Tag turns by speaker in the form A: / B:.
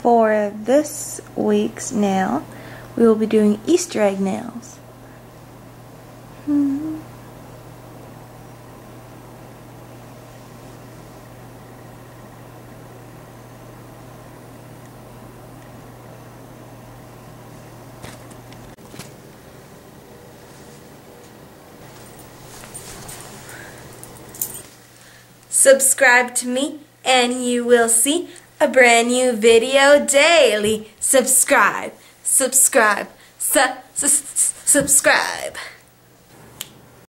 A: for this week's nail, we will be doing Easter egg nails. Hmm. Subscribe to me and you will see a brand new video daily. Subscribe, subscribe, su su subscribe.